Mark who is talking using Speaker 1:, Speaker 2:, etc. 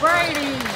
Speaker 1: Brady.